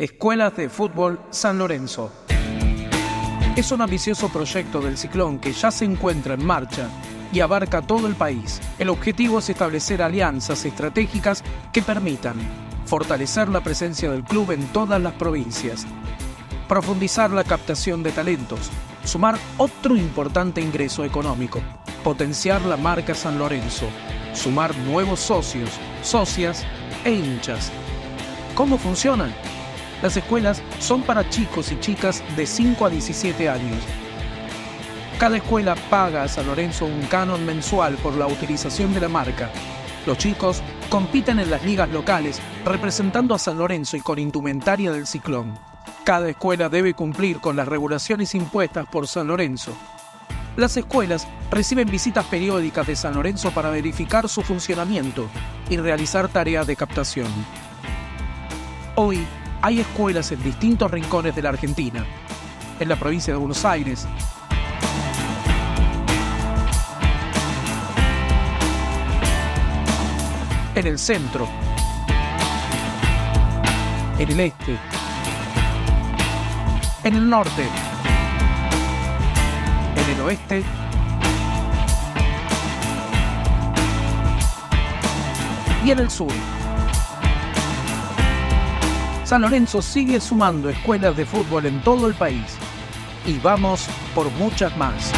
Escuelas de Fútbol San Lorenzo. Es un ambicioso proyecto del Ciclón que ya se encuentra en marcha y abarca todo el país. El objetivo es establecer alianzas estratégicas que permitan fortalecer la presencia del club en todas las provincias, profundizar la captación de talentos, sumar otro importante ingreso económico, potenciar la marca San Lorenzo, sumar nuevos socios, socias e hinchas. ¿Cómo funcionan? Las escuelas son para chicos y chicas de 5 a 17 años. Cada escuela paga a San Lorenzo un canon mensual por la utilización de la marca. Los chicos compiten en las ligas locales representando a San Lorenzo y con indumentaria del ciclón. Cada escuela debe cumplir con las regulaciones impuestas por San Lorenzo. Las escuelas reciben visitas periódicas de San Lorenzo para verificar su funcionamiento y realizar tareas de captación. Hoy hay escuelas en distintos rincones de la Argentina, en la provincia de Buenos Aires, en el centro, en el este, en el norte, en el oeste. Y en el sur. San Lorenzo sigue sumando escuelas de fútbol en todo el país y vamos por muchas más.